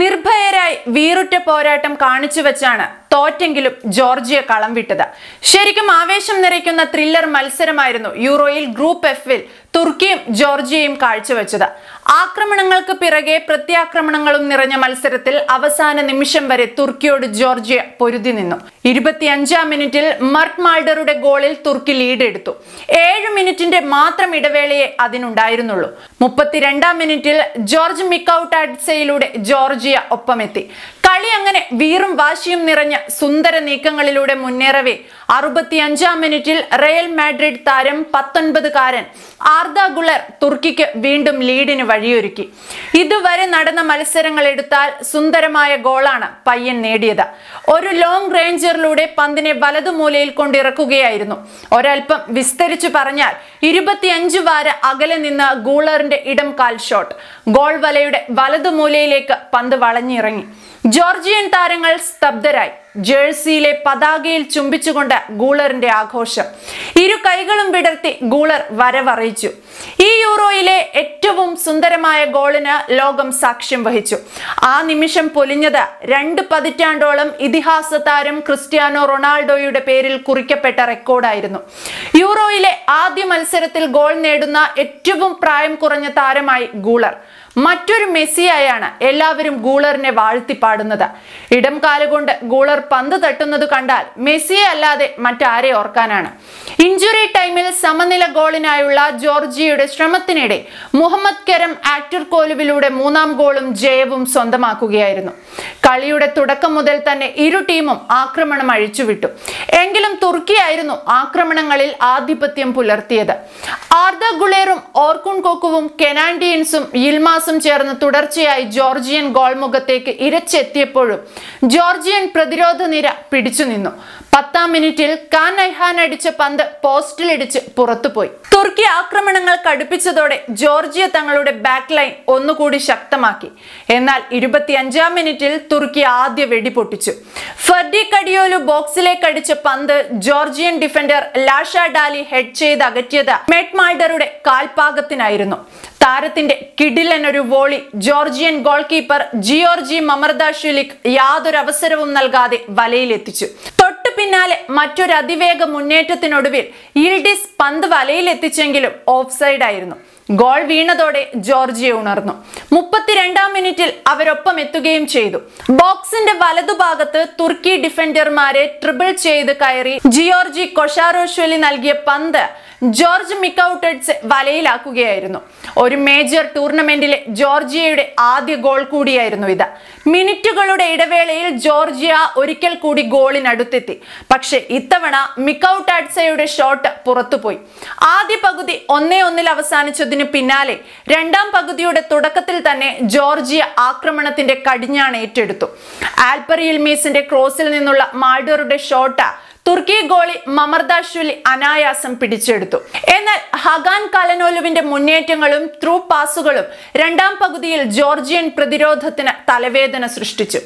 നിർഭയരായി വീറുറ്റ പോരാട്ടം കാണിച്ചു വെച്ചാണ് തോറ്റെങ്കിലും ജോർജിയ കളം വിട്ടത്. ശരിക്കും ആവേശം നിറയ്ക്കുന്ന ത്രില്ലർ മത്സരമായിരുന്നു യൂറോയിൽ ഗ്രൂപ്പ് എഫിൽ തുർക്കിയും ജോർജിയയും കാഴ്ചവെച്ചത്. ആക്രമണങ്ങൾക്ക് പിറകെ പ്രത്യാക്രമണങ്ങളും നിറഞ്ഞ മത്സരത്തിൽ അവസാന നിമിഷം വരെ തുർക്കിയോട് ജോർജിയ പൊരുതി നിന്നു. ഇരുപത്തിയഞ്ചാം മിനിറ്റിൽ മർക്ക് മാൾഡറുടെ ഗോളിൽ തുർക്കി ലീഡ് എടുത്തു ഏഴ് മിനിറ്റിന്റെ മാത്രം ഇടവേളയെ അതിനുണ്ടായിരുന്നുള്ളൂ. മുപ്പത്തിരണ്ടാം മിനിറ്റിൽ ജോർജ് മിക്കൌട്ടാഡ്സയിലൂടെ ജോർജിയ ഒപ്പമെത്തി. കളി അങ്ങനെ വീറും വാശിയും നിറഞ്ഞ സുന്ദര നീക്കങ്ങളിലൂടെ മുന്നേറവേ. അറുപത്തിയഞ്ചാം മിനിറ്റിൽ റയൽ മാഡ്രിഡ് താരം പത്തൊൻപതുകാരൻ ആർദ ഗുളർ തുർക്കിക്ക് വീണ്ടും ലീഡിന് വഴിയൊരുക്കി. ഇതുവരെ നടന്ന മത്സരങ്ങൾ എടുത്താൽ സുന്ദരമായ ഗോളാണ് പയ്യൻ നേടിയത്. ഒരു ലോങ് റേഞ്ചറിലൂടെ പന്തിനെ വലതുമൂലയിൽ കൊണ്ടിറക്കുകയായിരുന്നു. ഒരൽപ്പം വിസ്തരിച്ചു പറഞ്ഞാൽ ഇരുപത്തിയഞ്ച് വാര അകലെ നിന്ന് ഗൂളറിന്റെ ഇടം കാൽ ഷോട്ട് ഗോൾ വലയുടെ വലതുമൂലയിലേക്ക് പന്ത് വളഞ്ഞിറങ്ങി. ജോർജിയൻ താരങ്ങൾ സ്തബ്ധരായി. ജേഴ്സിയിലെ പതാകയിൽ ചുംബിച്ചുകൊണ്ട് ഗൂളറിന്റെ ആഘോഷം. ഇരു കൈകളും വിടർത്തി ഗൂളർ വരവറിയിച്ചു. ഈ യൂറോയിലെ ഏറ്റവും സുന്ദരമായ ഗോളിന് ലോകം സാക്ഷ്യം വഹിച്ചു. ആ നിമിഷം പൊലിഞ്ഞത് രണ്ട് പതിറ്റാണ്ടോളം ഇതിഹാസ താരം ക്രിസ്ത്യാനോ റൊണാൾഡോയുടെ പേരിൽ കുറിക്കപ്പെട്ട റെക്കോർഡായിരുന്നു. യൂറോയിലെ ആദ്യ മത്സരത്തിൽ ഗോൾ നേടുന്ന ഏറ്റവും പ്രായം കുറഞ്ഞ താരമായി ഗൂളർ. മറ്റൊരു മെസ്സിയായാണ് എല്ലാവരും ഗൂളറിനെ വാഴ്ത്തി പാടുന്നത്. ഇടം കാലുകൊണ്ട് ഗൂളർ പന്ത് തട്ടുന്നത് കണ്ടാൽ മെസ്സിയെ അല്ലാതെ മറ്റാരെ ഓർക്കാനാണ്. ഇഞ്ചുറി ടൈമിൽ സമനില ഗോളിനായുള്ള ജോർജിയയുടെ ശ്രമത്തിനിടെ മുഹമ്മദ് കരം ആക്ടർ കോലുവിലൂടെ മൂന്നാം ഗോളും ജയവും സ്വന്തമാക്കുകയായിരുന്നു. കളിയുടെ തുടക്കം മുതൽ തന്നെ ഇരു ടീമും ആക്രമണം അഴിച്ചുവിട്ടു. എങ്കിലും തുർക്കിയായിരുന്നു ആക്രമണങ്ങളിൽ ആധിപത്യം പുലർത്തിയത്. ആർദ ഗുളേറും ഓർക്കുൺ കോക്കുവും കെനാൻഡിയൻസും യിൽമാസും ചേർന്ന് തുടർച്ചയായി ജോർജിയൻ ഗോൾമുഖത്തേക്ക് ഇരച്ചെത്തിയപ്പോഴും ജോർജിയൻ പ്രതിരോധ നിര പിടിച്ചു നിന്നു. പത്താം മിനിറ്റിൽ കാൻ ഐഹാൻ അടിച്ച പന്ത് പോസ്റ്റിലിടിച്ച് പുറത്തുപോയി. തുർക്കി ആക്രമണങ്ങൾ കടുപ്പിച്ചതോടെ ജോർജിയ തങ്ങളുടെ ബാക്ക് ലൈൻ ഒന്നുകൂടി ശക്തമാക്കി. എന്നാൽ ഇരുപത്തിയഞ്ചാം മിനിറ്റിൽ തുർക്കി ആദ്യ വെടി പൊട്ടിച്ചു. ഫർഡി കടിയോലു ബോക്സിലേക്ക് അടിച്ച പന്ത് Georgian defender Lasha Dali head ചെയ്ത് അകറ്റിയത് മെറ്റ് മാൾഡറുടെ കാൽപാകത്തിനായിരുന്നു താരത്തിന്റെ കിഡിലൻ ഒരു volley Georgian goal keeper Giorgi മമർദാഷുലിക് യാതൊരു അവസരവും നൽകാതെ വലയിലെത്തിച്ചു. തൊട്ടു പിന്നാലെ മറ്റൊരു അതിവേഗ മുന്നേറ്റത്തിനൊടുവിൽ ഈൽഡിസ് പന്ത് വലയിലെത്തിച്ചെങ്കിലും ഓഫ് സൈഡ് ആയിരുന്നു ഗോൾ വീണതോടെ ജോർജിയ ഉണർന്നു. മുപ്പത്തിരണ്ടാം മിനിറ്റിൽ അവരൊപ്പം എത്തുകയും ചെയ്തു. ബോക്സിന്റെ വലതുഭാഗത്ത് തുർക്കി ഡിഫൻഡർമാരെ ട്രിപ്പിൾ ചെയ്ത് കയറി ജിയോർജി കൊഷാറോഷ്വലി നൽകിയ പന്ത് ജോർജ് മിക്കൌട്ടഡ്സ് വലയിലാക്കുകയായിരുന്നു. ഒരു മേജർ ടൂർണമെന്റിലെ ജോർജിയയുടെ ആദ്യ ഗോൾ കൂടിയായിരുന്നു ഇത്. മിനിറ്റുകളുടെ ഇടവേളയിൽ ജോർജിയ ഒരിക്കൽ കൂടി ഗോളിനടുത്തെത്തി. പക്ഷേ ഇത്തവണ മിക്കൌട്ടാഡ്സയുടെ ഷോട്ട് പുറത്തുപോയി. ആദ്യ പകുതി ഒന്നേ ഒന്നിൽ അവസാനിച്ചതിന് പിന്നാലെ രണ്ടാം പകുതിയുടെ തുടക്കത്തിൽ തന്നെ ജോർജിയ ആക്രമണത്തിന്റെ കടിഞ്ഞാണ് ഏറ്റെടുത്തു. ആൽപ്പർ ക്രോസിൽ നിന്നുള്ള മാൾഡറുടെ ഷോട്ട് തുർക്കി ഗോളി മമർദാഷുലി അനായാസം പിടിച്ചെടുത്തു. എന്നാൽ ഹഗാൻ കലനോലുവിന്റെ മുന്നേറ്റങ്ങളും ത്രൂ പാസുകളും രണ്ടാം പകുതിയിൽ ജോർജിയൻ പ്രതിരോധത്തിന് തലവേദന സൃഷ്ടിച്ചു.